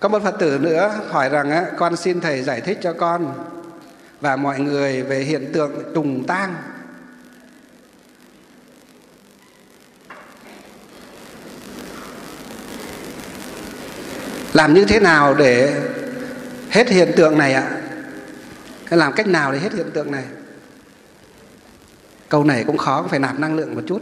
có một phật tử nữa hỏi rằng á, con xin thầy giải thích cho con và mọi người về hiện tượng trùng tang. Làm như thế nào để hết hiện tượng này ạ? Hay làm cách nào để hết hiện tượng này? Câu này cũng khó phải nạp năng lượng một chút.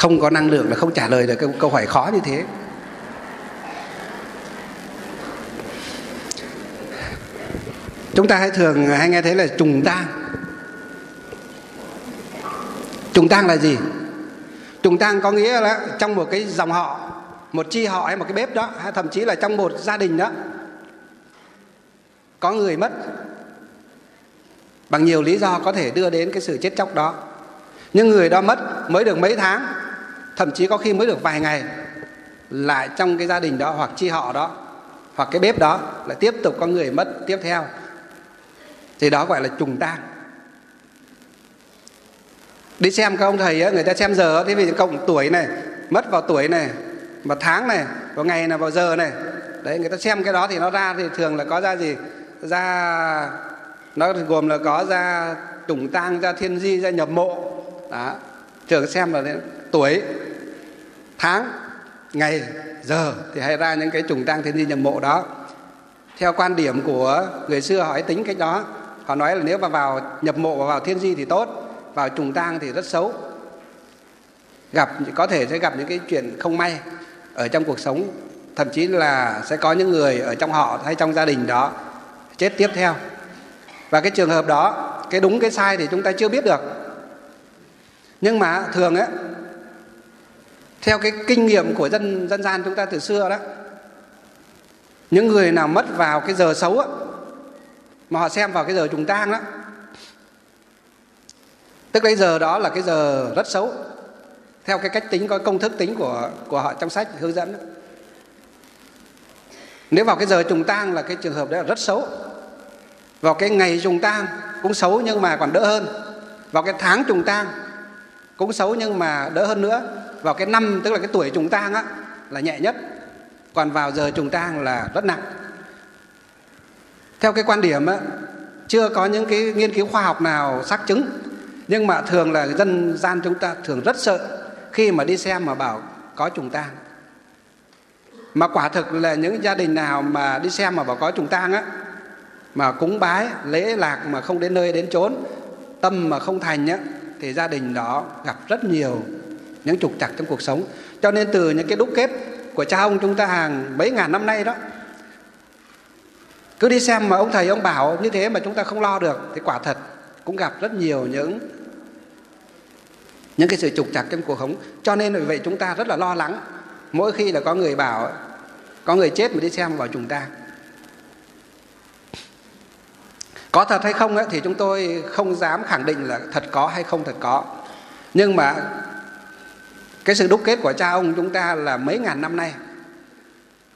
Không có năng lượng là không trả lời được câu, câu hỏi khó như thế. Chúng ta hay thường hay nghe thấy là trùng tang. Trùng tang là gì? Trùng tang có nghĩa là trong một cái dòng họ một chi họ hay một cái bếp đó hay thậm chí là trong một gia đình đó có người mất bằng nhiều lý do có thể đưa đến cái sự chết chóc đó. Nhưng người đó mất mới được mấy tháng thậm chí có khi mới được vài ngày lại trong cái gia đình đó hoặc chi họ đó hoặc cái bếp đó lại tiếp tục có người mất tiếp theo. Thì đó gọi là trùng tang. Đi xem các ông thầy ấy, người ta xem giờ thế vì cộng tuổi này mất vào tuổi này vào tháng này vào ngày này vào giờ này. Đấy người ta xem cái đó thì nó ra thì thường là có ra gì? Ra nó gồm là có ra trùng tang ra thiên di ra nhập mộ. Đó thường xem là tuổi, tháng, ngày, giờ thì hay ra những cái trùng tang thiên di nhập mộ đó. Theo quan điểm của người xưa hỏi tính cách đó. Họ nói là nếu mà vào nhập mộ và vào thiên di thì tốt, vào trùng tang thì rất xấu. Gặp, có thể sẽ gặp những cái chuyện không may ở trong cuộc sống, thậm chí là sẽ có những người ở trong họ hay trong gia đình đó chết tiếp theo. Và cái trường hợp đó, cái đúng, cái sai thì chúng ta chưa biết được. Nhưng mà thường ấy theo cái kinh nghiệm của dân dân gian chúng ta từ xưa đó, những người nào mất vào cái giờ xấu á, mà họ xem vào cái giờ trùng tang đó tức cái giờ đó là cái giờ rất xấu. Theo cái cách tính, có công thức tính của của họ trong sách, hướng dẫn đó. nếu vào cái giờ trùng tang là cái trường hợp đấy là rất xấu. Vào cái ngày trùng tang cũng xấu nhưng mà còn đỡ hơn. Vào cái tháng trùng tang cũng xấu nhưng mà đỡ hơn nữa. Vào cái năm, tức là cái tuổi trùng tang á, là nhẹ nhất. Còn vào giờ trùng tang là rất nặng. Theo cái quan điểm á, chưa có những cái nghiên cứu khoa học nào xác chứng. Nhưng mà thường là dân gian chúng ta thường rất sợ khi mà đi xem mà bảo có trùng tang. Mà quả thực là những gia đình nào mà đi xem mà bảo có trùng tang á, mà cúng bái, lễ lạc mà không đến nơi đến chốn, tâm mà không thành á thì gia đình đó gặp rất nhiều những trục trặc trong cuộc sống. Cho nên từ những cái đúc kết của cha ông chúng ta hàng mấy ngàn năm nay đó, cứ đi xem mà ông thầy, ông bảo như thế mà chúng ta không lo được thì quả thật cũng gặp rất nhiều những những cái sự trục trặc trong cuộc sống. Cho nên vì vậy chúng ta rất là lo lắng. Mỗi khi là có người bảo, có người chết mà đi xem vào chúng ta có thật hay không ấy, thì chúng tôi không dám khẳng định là thật có hay không thật có. Nhưng mà cái sự đúc kết của cha ông chúng ta là mấy ngàn năm nay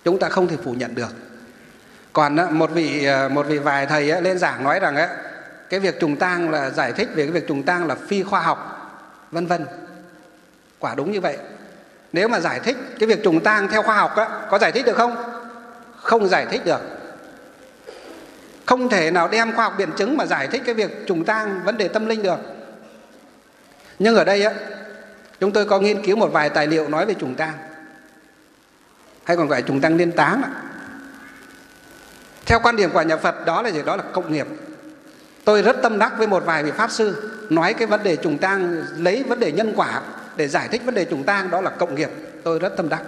chúng ta không thể phủ nhận được. Còn ờ, một vị ờ, một vị vài thầy lên giảng nói rằng cái việc trùng tang là giải thích về cái việc trùng tang là phi khoa học vân vân. Quả đúng như vậy. Nếu mà giải thích cái việc trùng tang theo khoa học có giải thích được không? Không giải thích được không thể nào đem khoa học biện chứng mà giải thích cái việc trùng tang vấn đề tâm linh được. Nhưng ở đây á, chúng tôi có nghiên cứu một vài tài liệu nói về trùng tang, hay còn gọi trùng tang liên táng ạ. Theo quan điểm của nhà Phật, đó là gì? Đó là cộng nghiệp. Tôi rất tâm đắc với một vài vị pháp sư nói cái vấn đề trùng tang, lấy vấn đề nhân quả để giải thích vấn đề trùng tang, đó là cộng nghiệp. Tôi rất tâm đắc.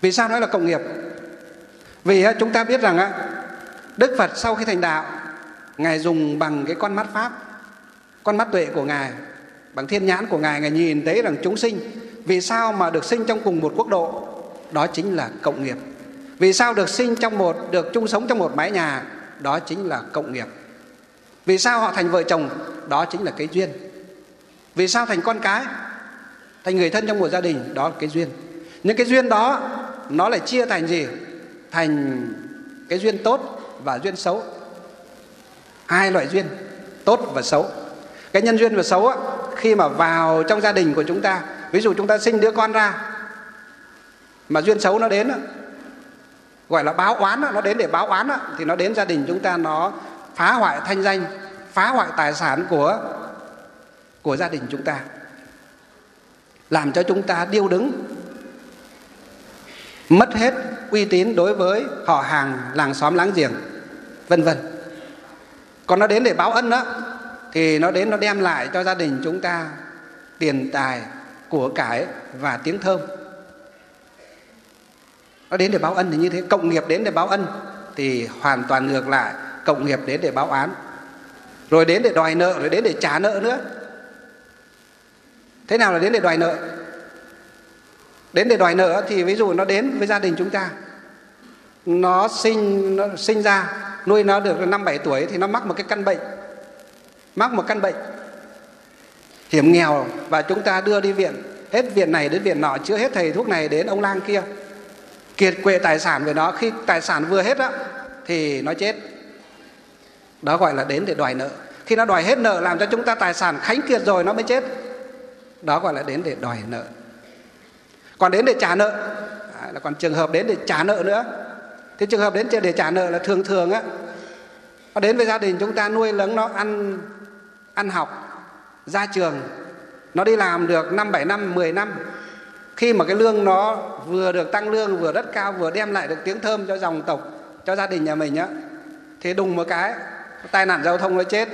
Vì sao nói là cộng nghiệp? Vì chúng ta biết rằng đức phật sau khi thành đạo, ngài dùng bằng cái con mắt pháp, con mắt tuệ của ngài, bằng thiên nhãn của ngài. Ngài nhìn thấy rằng chúng sinh, vì sao mà được sinh trong cùng một quốc độ? Đó chính là cộng nghiệp. Vì sao được sinh trong một, được chung sống trong một mái nhà? Đó chính là cộng nghiệp. Vì sao họ thành vợ chồng? Đó chính là cái duyên. Vì sao thành con cái? Thành người thân trong một gia đình? Đó là cái duyên. Những cái duyên đó, nó lại chia thành gì? Thành cái duyên tốt và duyên xấu. Hai loại duyên tốt và xấu. Cái nhân duyên và xấu á, khi mà vào trong gia đình của chúng ta ví dụ chúng ta sinh đứa con ra mà duyên xấu nó đến á, gọi là báo oán á, nó đến để báo oán á, thì nó đến gia đình chúng ta nó phá hoại thanh danh phá hoại tài sản của của gia đình chúng ta. Làm cho chúng ta điêu đứng mất hết uy tín đối với họ hàng làng xóm láng giềng vân vân. Còn nó đến để báo ân đó, thì nó đến nó đem lại cho gia đình chúng ta tiền tài của cải và tiếng thơm. Nó đến để báo ân thì như thế, cộng nghiệp đến để báo ân thì hoàn toàn ngược lại, cộng nghiệp đến để báo án. Rồi đến để đòi nợ, rồi đến để trả nợ nữa. Thế nào là đến để đòi nợ? Đến để đòi nợ thì ví dụ nó đến với gia đình chúng ta, nó sinh nó sinh ra nuôi nó được năm bảy tuổi thì nó mắc một cái căn bệnh. Mắc một căn bệnh. Hiểm nghèo và chúng ta đưa đi viện. Hết viện này đến viện nọ, chữa hết thầy thuốc này đến ông lang kia. Kiệt quệ tài sản về nó. Khi tài sản vừa hết á, thì nó chết. Đó gọi là đến để đòi nợ. Khi nó đòi hết nợ làm cho chúng ta tài sản khánh kiệt rồi, nó mới chết. Đó gọi là đến để đòi nợ. Còn đến để trả nợ à, là còn trường hợp đến để trả nợ nữa thế trường hợp đến để trả nợ là thường thường á. Nó đến với gia đình chúng ta nuôi lớn nó, ăn ăn học, ra trường. Nó đi làm được năm, bảy năm 10 năm. Khi mà cái lương nó vừa được tăng lương, vừa rất cao, vừa đem lại được tiếng thơm cho dòng tộc, cho gia đình nhà mình á thế đùng một cái, tai nạn giao thông nó chết.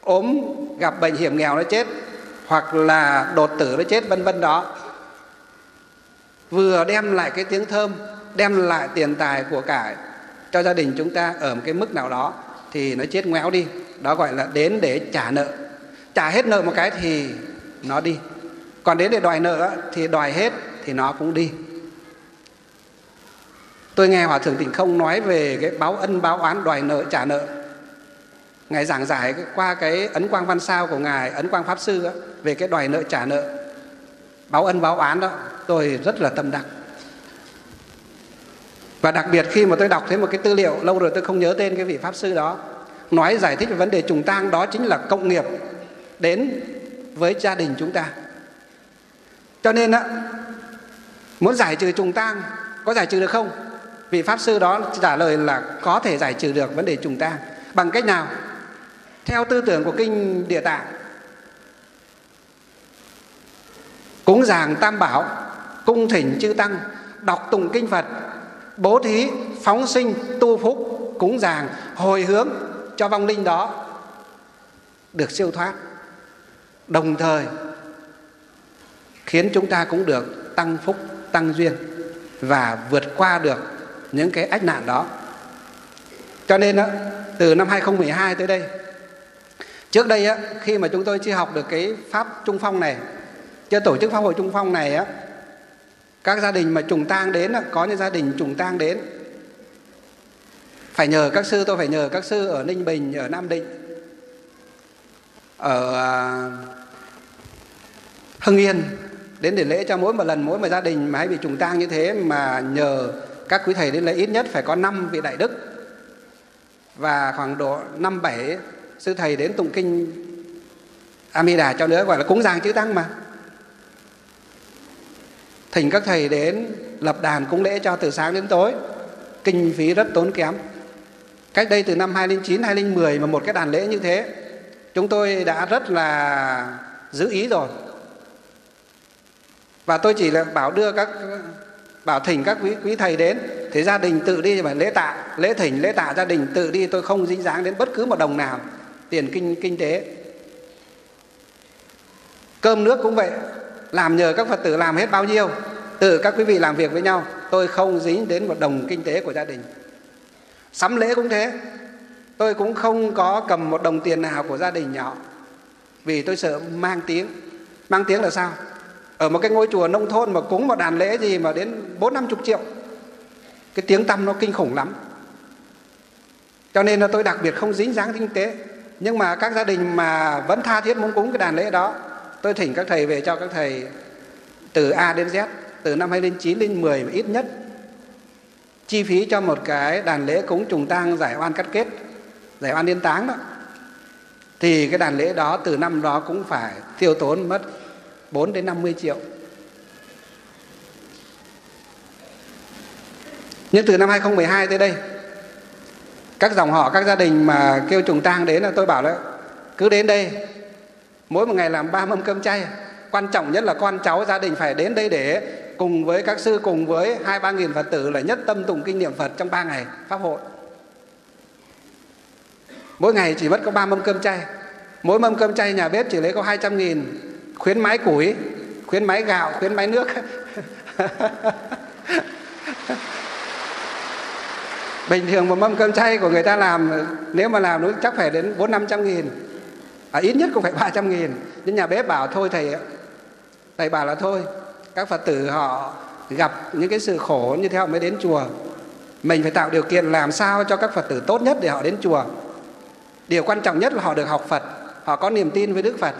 Ốm, gặp bệnh hiểm nghèo nó chết, hoặc là đột tử nó chết, vân vân đó. Vừa đem lại cái tiếng thơm đem lại tiền tài của cải cho gia đình chúng ta ở một cái mức nào đó thì nó chết ngoéo đi. Đó gọi là đến để trả nợ. Trả hết nợ một cái thì nó đi. Còn đến để đòi nợ thì đòi hết thì nó cũng đi. Tôi nghe hòa thượng tịnh không nói về cái báo ân báo oán đòi nợ trả nợ. Ngài giảng giải qua cái ấn quang văn sao của ngài ấn quang pháp sư đó, về cái đòi nợ trả nợ. Báo ân báo oán đó tôi rất là tâm đắc và đặc biệt khi mà tôi đọc thấy một cái tư liệu lâu rồi tôi không nhớ tên cái vị pháp sư đó, nói giải thích về vấn đề trùng tang đó chính là công nghiệp đến với gia đình chúng ta. Cho nên á, muốn giải trừ trùng tang, có giải trừ được không? Vị pháp sư đó trả lời là có thể giải trừ được vấn đề trùng tang. Bằng cách nào? Theo tư tưởng của kinh địa tạng, cúng giảng tam bảo, cung thỉnh chư tăng, đọc tụng kinh phật bố thí phóng sinh tu phúc cúng dường hồi hướng cho vong linh đó được siêu thoát. Đồng thời khiến chúng ta cũng được tăng phúc tăng duyên và vượt qua được những cái ách nạn đó. Cho nên đó, từ năm 2012 tới đây trước đây á, khi mà chúng tôi chưa học được cái pháp trung phong này chưa tổ chức pháp hội trung phong này á các gia đình mà trùng tang đến có những gia đình trùng tang đến. Phải nhờ các sư, tôi phải nhờ các sư ở ninh bình, ở nam định, ở à, hưng yên đến để lễ cho mỗi một lần mỗi một gia đình mà hay bị trùng tang như thế mà nhờ các quý thầy đến lễ ít nhất phải có năm vị đại đức. Và khoảng độ năm bảy sư thầy đến tụng kinh Amida cho nữa, gọi là cúng dường chữ tăng mà thỉnh các thầy đến lập đàn cúng lễ cho từ sáng đến tối. Kinh phí rất tốn kém. Cách đây từ năm 2009 2010 mà một cái đàn lễ như thế, chúng tôi đã rất là giữ ý rồi. Và tôi chỉ là bảo đưa các, bảo thỉnh các quý quý thầy đến. Thì gia đình tự đi phải lễ tạ, lễ thỉnh, lễ tạ gia đình tự đi, tôi không dính dáng đến bất cứ một đồng nào. Tiền kinh kinh tế. Cơm nước cũng vậy làm nhờ các phật tử làm hết bao nhiêu, từ các quý vị làm việc với nhau, tôi không dính đến một đồng kinh tế của gia đình. Sắm lễ cũng thế, tôi cũng không có cầm một đồng tiền nào của gia đình nhỏ, vì tôi sợ mang tiếng. Mang tiếng là sao? Ở một cái ngôi chùa nông thôn mà cúng một đàn lễ gì mà đến bốn năm chục triệu, cái tiếng tăm nó kinh khủng lắm. Cho nên là tôi đặc biệt không dính dáng kinh tế, nhưng mà các gia đình mà vẫn tha thiết muốn cúng cái đàn lễ đó tôi thỉnh các thầy về cho các thầy từ A đến Z, từ năm 2009 đến 10 ít nhất. Chi phí cho một cái đàn lễ cúng trùng tang giải oan cắt kết, giải oan liên táng đó. Thì cái đàn lễ đó từ năm đó cũng phải tiêu tốn mất 4 đến 50 triệu. Nhưng từ năm 2012 tới đây, các dòng họ, các gia đình mà kêu trùng tang đến là tôi bảo là, cứ đến đây mỗi một ngày làm ba mâm cơm chay. Quan trọng nhất là con cháu gia đình phải đến đây để cùng với các sư, cùng với hai, ba nghìn phật tử là nhất tâm tụng kinh niệm phật trong ba ngày pháp hội. Mỗi ngày chỉ mất có ba mâm cơm chay. Mỗi mâm cơm chay nhà bếp chỉ lấy có 200 nghìn khuyến mái củi, khuyến mái gạo, khuyến mái nước. Bình thường một mâm cơm chay của người ta làm, nếu mà làm nó chắc phải đến bốn năm trăm nghìn à, ít nhất cũng phải ba trăm nghìn. Nhưng nhà bếp bảo thôi thầy thầy bảo là thôi các phật tử họ gặp những cái sự khổ như thế họ mới đến chùa. Mình phải tạo điều kiện làm sao cho các phật tử tốt nhất để họ đến chùa. Điều quan trọng nhất là họ được học phật họ có niềm tin với đức phật.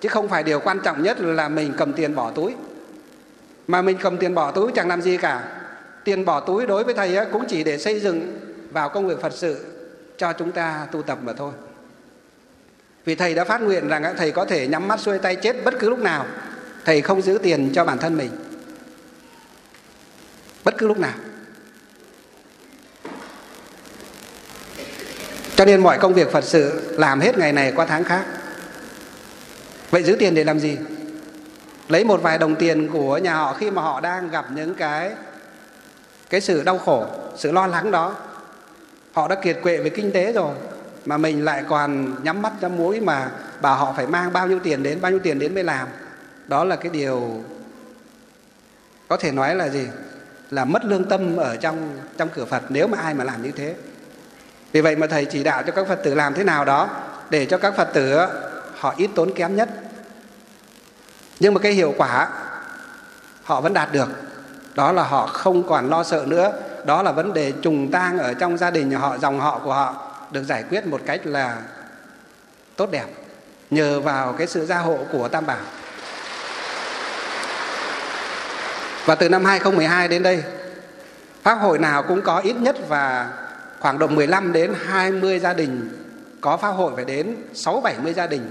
Chứ không phải điều quan trọng nhất là mình cầm tiền bỏ túi. Mà mình cầm tiền bỏ túi chẳng làm gì cả. Tiền bỏ túi đối với thầy cũng chỉ để xây dựng vào công việc phật sự cho chúng ta tu tập mà thôi vì thầy đã phát nguyện rằng thầy có thể nhắm mắt xuôi tay chết bất cứ lúc nào. Thầy không giữ tiền cho bản thân mình. Bất cứ lúc nào. Cho nên mọi công việc phật sự làm hết ngày này qua tháng khác. Vậy giữ tiền để làm gì? Lấy một vài đồng tiền của nhà họ khi mà họ đang gặp những cái cái sự đau khổ, sự lo lắng đó. Họ đã kiệt quệ về kinh tế rồi mà mình lại còn nhắm mắt nhắm mũi mà bảo họ phải mang bao nhiêu tiền đến, bao nhiêu tiền đến mới làm. Đó là cái điều có thể nói là gì? Là mất lương tâm ở trong trong cửa Phật nếu mà ai mà làm như thế. Vì vậy mà thầy chỉ đạo cho các Phật tử làm thế nào đó để cho các Phật tử ờ, họ ít tốn kém nhất. Nhưng mà cái hiệu quả họ vẫn đạt được. Đó là họ không còn lo sợ nữa. Đó là vấn đề trùng tang ở trong gia đình họ, dòng họ của họ được giải quyết một cách là tốt đẹp, nhờ vào cái sự gia hộ của Tam Bảo. Và từ năm 2012 đến đây, Pháp hội nào cũng có ít nhất và khoảng độ 15 đến 20 gia đình có pháp hội phải đến 6 70 gia đình.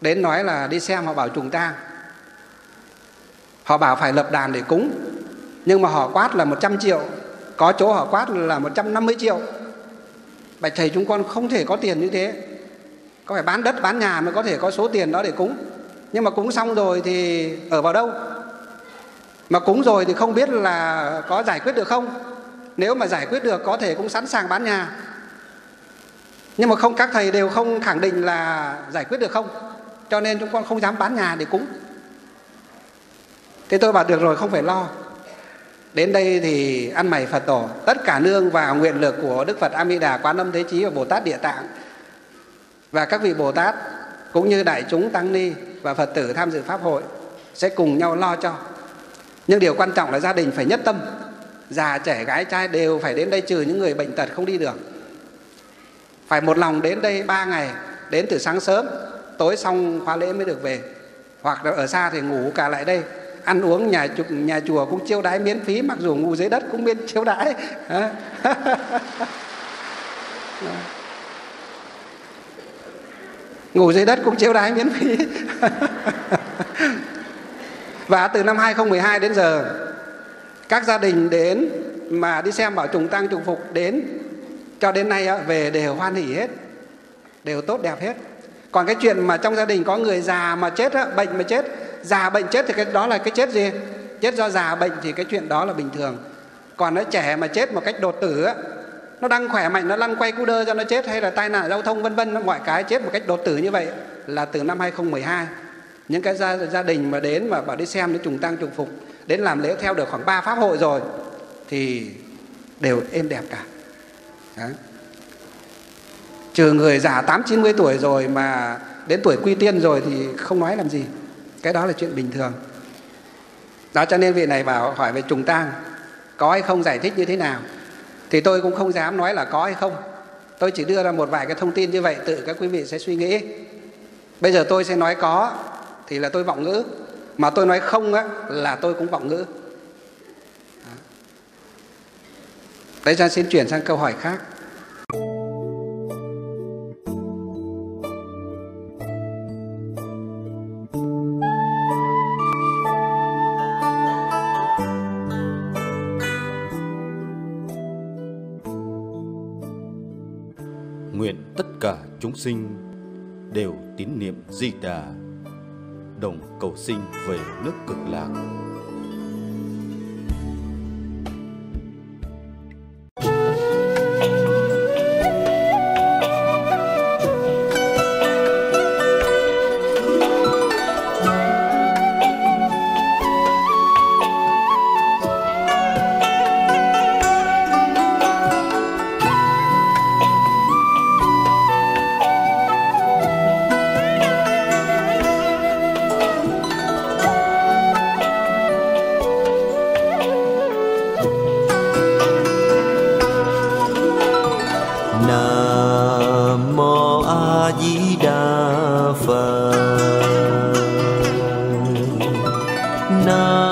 Đến nói là đi xem, họ bảo trùng tang họ bảo phải lập đàn để cúng, nhưng mà họ quát là 100 triệu, có chỗ họ quát là 150 triệu bạch thầy chúng con không thể có tiền như thế. Có phải bán đất, bán nhà mới có thể có số tiền đó để cúng? Nhưng mà cúng xong rồi thì ở vào đâu? Mà cúng rồi thì không biết là có giải quyết được không? Nếu mà giải quyết được, có thể cũng sẵn sàng bán nhà. Nhưng mà không, các thầy đều không khẳng định là giải quyết được không? Cho nên chúng con không dám bán nhà để cúng. Thế tôi bảo, được rồi, không phải lo đến đây thì ăn mày phật tổ. Tất cả nương vào nguyện lực của đức phật a di đà quán âm thế chí và bồ tát địa tạng. Và các vị bồ tát cũng như đại chúng tăng ni và phật tử tham dự pháp hội sẽ cùng nhau lo cho. Nhưng điều quan trọng là gia đình phải nhất tâm. Già, trẻ, gái, trai đều phải đến đây trừ những người bệnh tật không đi được. Phải một lòng đến đây ba ngày, đến từ sáng sớm, tối xong khóa lễ mới được về. Hoặc là ở xa thì ngủ cả lại đây ăn uống nhà chùa, nhà chùa cũng chiêu đãi miễn phí mặc dù ngủ dưới đất cũng miễn chiêu đãi. Ngủ dưới đất cũng chiêu đãi miễn phí. Và từ năm 2012 đến giờ các gia đình đến mà đi xem bảo trùng tăng trùng phục đến cho đến nay về đều hoan hỉ hết đều tốt đẹp hết. Còn cái chuyện mà trong gia đình có người già mà chết bệnh mà chết già bệnh chết thì cái đó là cái chết gì? Chết do già bệnh thì cái chuyện đó là bình thường. Còn nó trẻ mà chết một cách đột tử á nó đang khỏe mạnh nó lăn quay cu đơ cho nó chết hay là tai nạn giao thông vân vân mọi cái chết một cách đột tử như vậy là từ năm 2012 những cái gia, gia đình mà đến mà bảo đi xem đến trùng tăng trùng phục đến làm lễ theo được khoảng 3 pháp hội rồi thì đều êm đẹp cả. Đấy. trừ người già tám chín mươi tuổi rồi mà đến tuổi quy tiên rồi thì không nói làm gì cái đó là chuyện bình thường. Đó cho nên vị này bảo hỏi về trùng tang có hay không giải thích như thế nào? Thì tôi cũng không dám nói là có hay không. Tôi chỉ đưa ra một vài cái thông tin như vậy tự các quý vị sẽ suy nghĩ. Bây giờ tôi sẽ nói có thì là tôi vọng ngữ. Mà tôi nói không á, là tôi cũng vọng ngữ. Đấy. Ra xin chuyển sang câu hỏi khác. Chúng sinh đều tín niệm Di Đà, đồng cầu sinh về nước cực lạc. now.